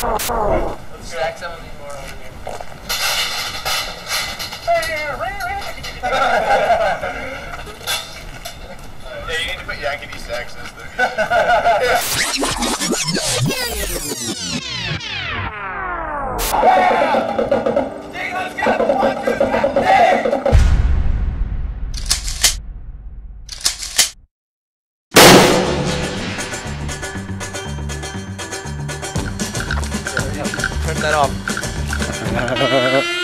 Let's stack some of these more over here. Yeah, you need to put yakety saxes. だろう。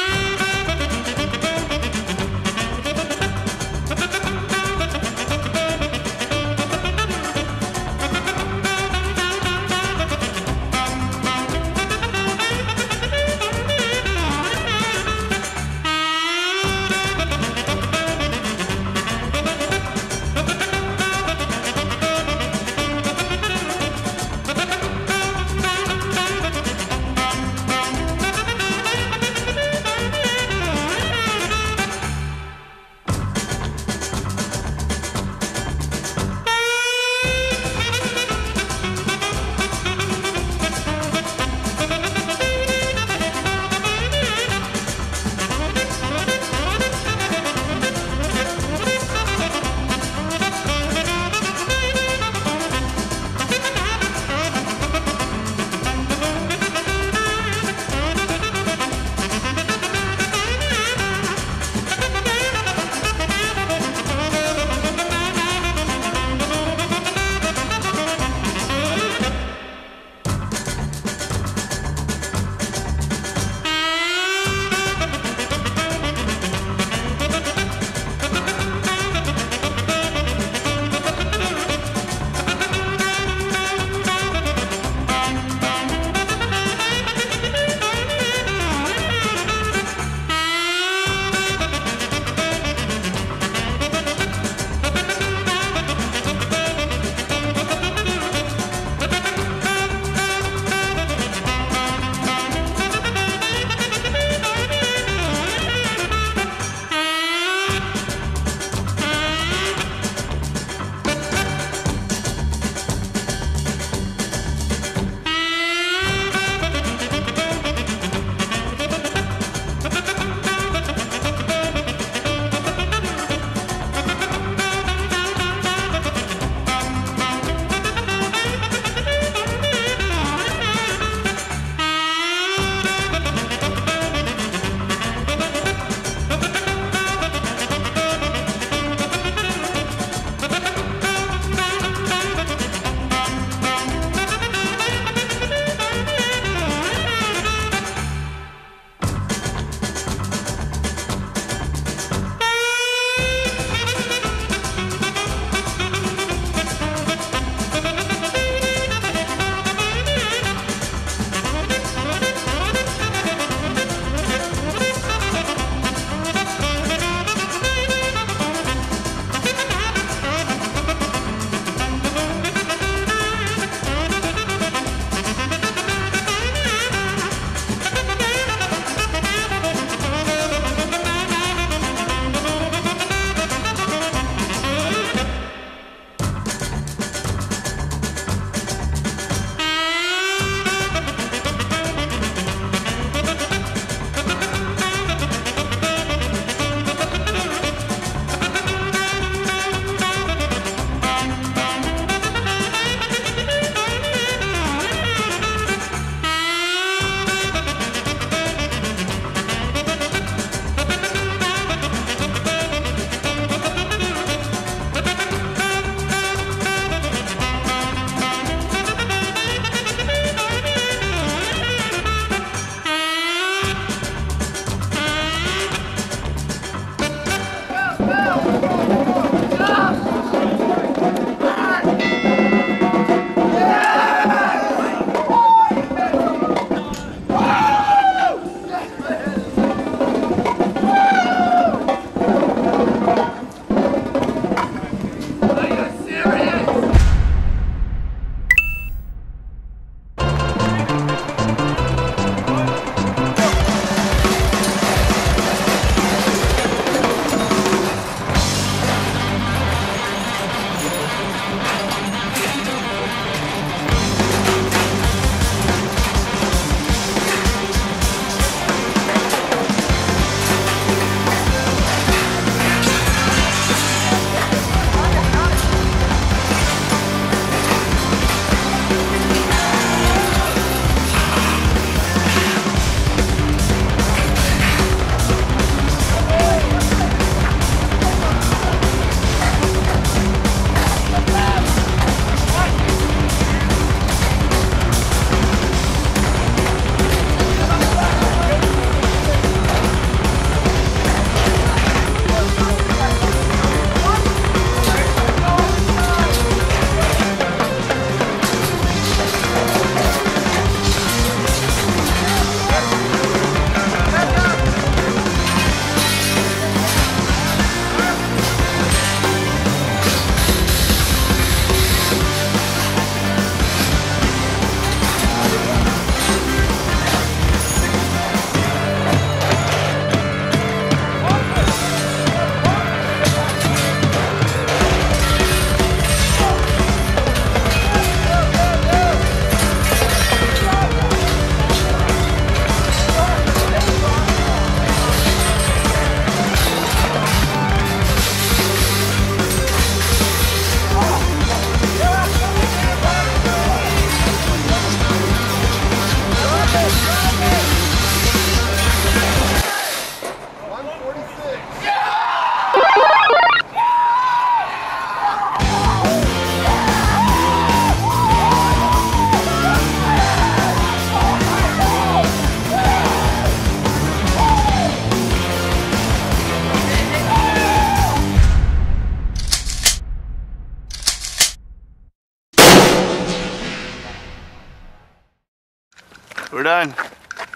We're done.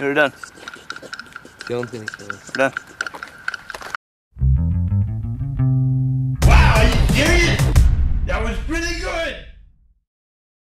We're done. Don't think so. We're done.